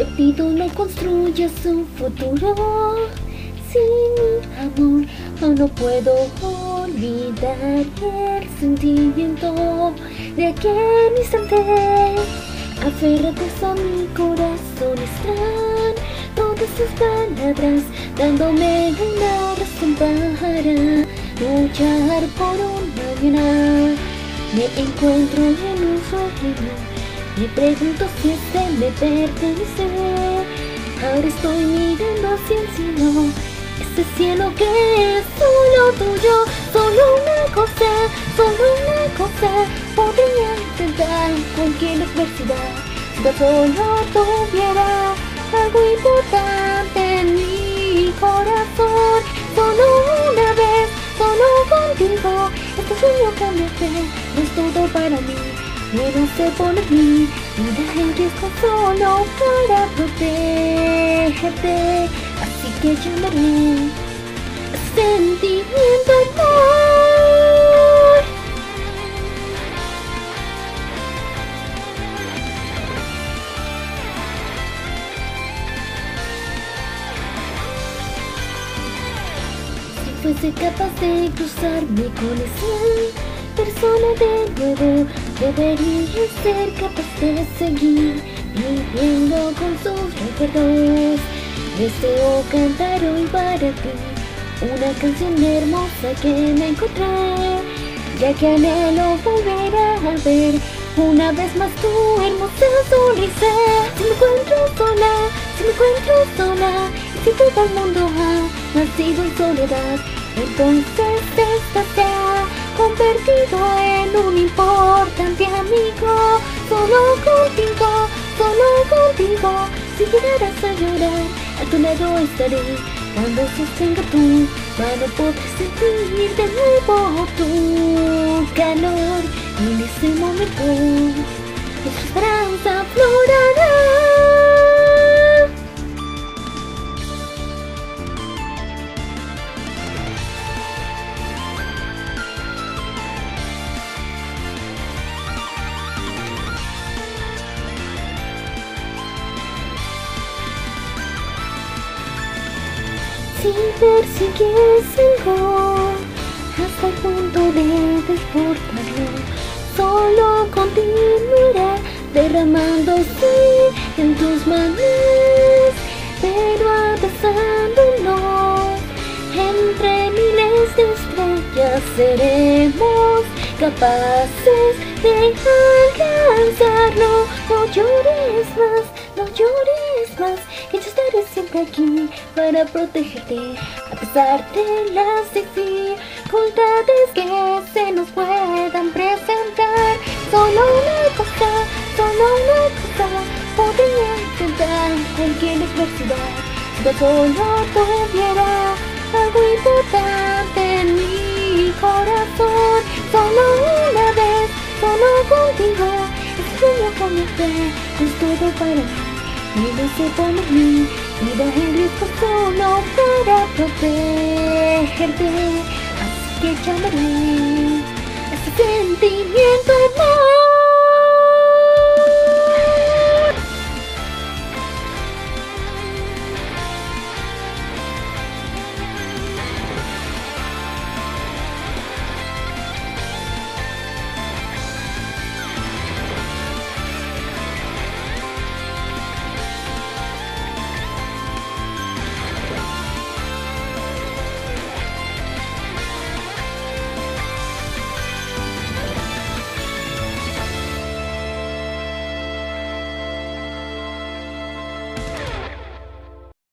Te pido no construyas un futuro sin mi amor. Aún no puedo olvidar el sentimiento de aquel instante. Aférrate a mi corazón, están todas tus palabras dándome una razón para luchar por una vida. Me encuentro en un sueño me pregunto si este me pertenece. Ahora estoy mirando hacia el cielo. Ese cielo que es solo tuyo. Solo una cosa, solo una cosa. Podría enfrentar cualquier adversidad. Si tan solo tuviera algo importante en mi corazón. Solo una vez, solo contigo. Este sueño cambia no es todo para mí. Ser por mí, vida en riesgo solo para protegerte. Así que llamaré sentimiento amor. Si fuese capaz de cruzarme con ese persona de nuevo debería ser capaz de seguir viviendo con sus recuerdos. Deseo cantar hoy para ti una canción hermosa que me encontré, ya que anhelo volver a ver una vez más tu hermosa sonrisa. Si me encuentro sola, si me encuentro sola, y si todo el mundo ha nacido en soledad, entonces esta sea convertido en un importante amigo. Solo contigo, solo contigo. Si llegaras a llorar, a tu lado estaré. Cuando sostenga tu mano podré sentir de nuevo tu calor. En ese momento, nuestra esperanza florará. Si persigues algo hasta el punto de desbordarlo, solo continuará derramándose en tus manos, pero abrazándonos entre miles de estrellas seremos capaces de alcanzarlo. No llores más, para protegerte a pesar de las dificultades que se nos puedan presentar. Solo una cosa, solo una cosa podría enfrentar cualquier adversidad. Si solo tuviera algo importante en mi corazón, solo una vez, solo contigo, es como es todo para mí. Y no sé por mí, vida en riesgo solo para protegerte. Así que llamaré este sentimiento más.